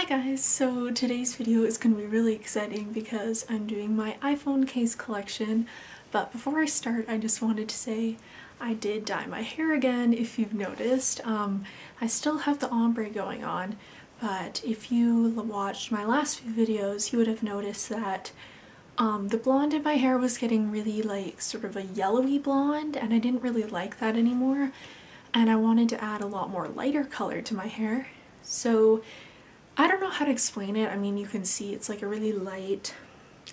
Hi guys! So today's video is going to be really exciting because I'm doing my iPhone case collection but before I start I just wanted to say I did dye my hair again if you've noticed. Um, I still have the ombre going on but if you watched my last few videos you would have noticed that um, the blonde in my hair was getting really like sort of a yellowy blonde and I didn't really like that anymore and I wanted to add a lot more lighter color to my hair. So I don't know how to explain it. I mean, you can see it's like a really light,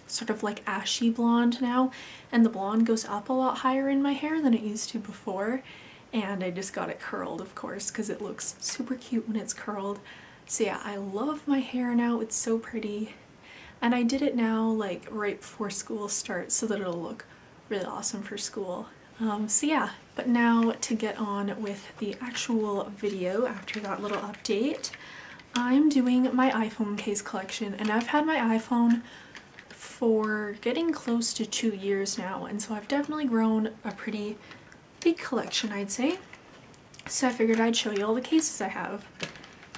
sort of like ashy blonde now. And the blonde goes up a lot higher in my hair than it used to before. And I just got it curled, of course, because it looks super cute when it's curled. So yeah, I love my hair now. It's so pretty. And I did it now like right before school starts so that it'll look really awesome for school. Um, so yeah, but now to get on with the actual video after that little update. I'm doing my iPhone case collection and I've had my iPhone for getting close to two years now and so I've definitely grown a pretty big collection I'd say. So I figured I'd show you all the cases I have.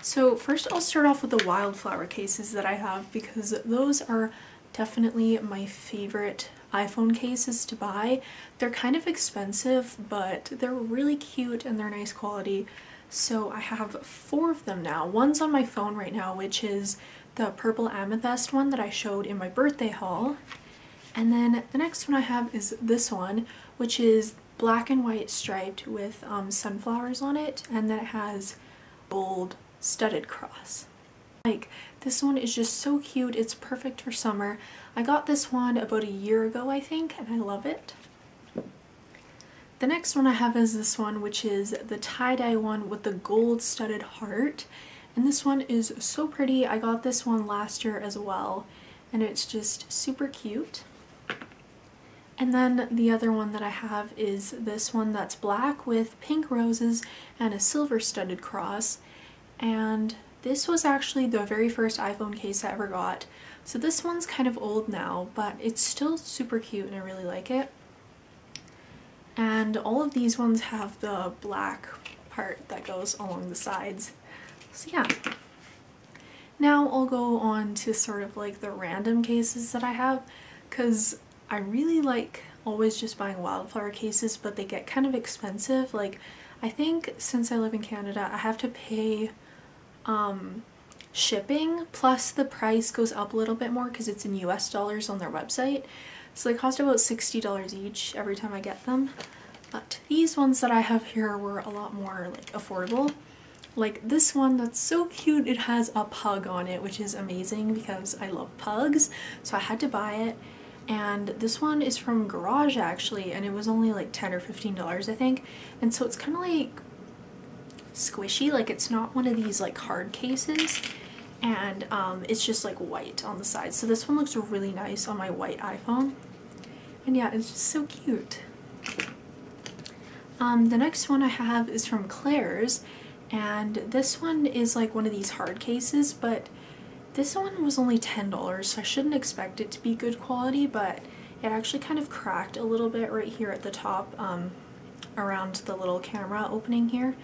So first I'll start off with the wildflower cases that I have because those are definitely my favorite iPhone cases to buy. They're kind of expensive but they're really cute and they're nice quality so I have four of them now. One's on my phone right now, which is the purple amethyst one that I showed in my birthday haul. And then the next one I have is this one, which is black and white striped with um, sunflowers on it, and then it has gold studded cross. Like, this one is just so cute. It's perfect for summer. I got this one about a year ago, I think, and I love it. The next one I have is this one, which is the tie-dye one with the gold studded heart. And this one is so pretty. I got this one last year as well, and it's just super cute. And then the other one that I have is this one that's black with pink roses and a silver studded cross. And this was actually the very first iPhone case I ever got. So this one's kind of old now, but it's still super cute and I really like it and all of these ones have the black part that goes along the sides. So yeah. Now I'll go on to sort of like the random cases that I have because I really like always just buying wildflower cases but they get kind of expensive. Like I think since I live in Canada I have to pay um, shipping plus the price goes up a little bit more because it's in US dollars on their website. So they cost about $60 each every time I get them. But these ones that I have here were a lot more like affordable. Like this one that's so cute, it has a pug on it, which is amazing because I love pugs. So I had to buy it. And this one is from Garage actually, and it was only like 10 or $15 I think. And so it's kind of like squishy, like it's not one of these like hard cases and um, it's just like white on the side. So this one looks really nice on my white iPhone. And yeah, it's just so cute. Um, the next one I have is from Claire's and this one is like one of these hard cases but this one was only $10 so I shouldn't expect it to be good quality but it actually kind of cracked a little bit right here at the top um, around the little camera opening here.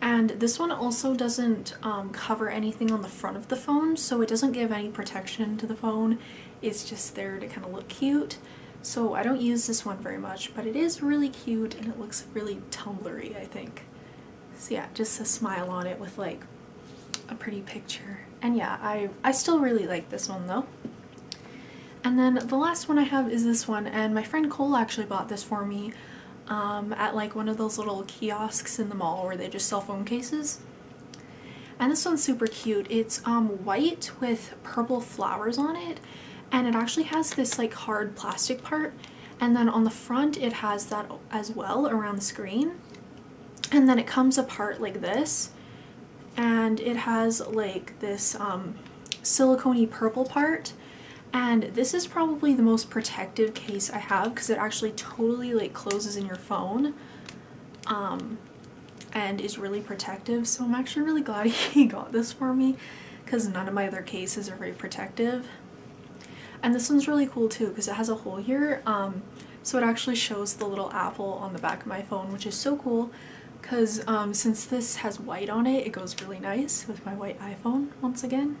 And this one also doesn't um, cover anything on the front of the phone so it doesn't give any protection to the phone. It's just there to kind of look cute so I don't use this one very much but it is really cute and it looks really tumblery I think so yeah just a smile on it with like a pretty picture and yeah I, I still really like this one though and then the last one I have is this one and my friend Cole actually bought this for me um, at like one of those little kiosks in the mall where they just sell phone cases. And this one's super cute. It's um, white with purple flowers on it and it actually has this like hard plastic part and then on the front it has that as well around the screen and then it comes apart like this and it has like this um, silicone purple part and this is probably the most protective case I have because it actually totally like closes in your phone um, and is really protective. So I'm actually really glad he got this for me because none of my other cases are very protective. And this one's really cool too because it has a hole here. Um, so it actually shows the little apple on the back of my phone, which is so cool because um, since this has white on it, it goes really nice with my white iPhone once again.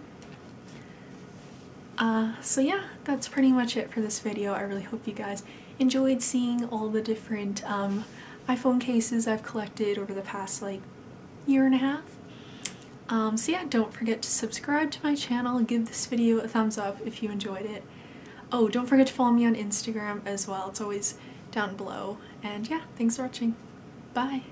Uh, so yeah, that's pretty much it for this video. I really hope you guys enjoyed seeing all the different um, iPhone cases I've collected over the past like year and a half. Um, so yeah, don't forget to subscribe to my channel, give this video a thumbs up if you enjoyed it. Oh, don't forget to follow me on Instagram as well, it's always down below. And yeah, thanks for watching. Bye!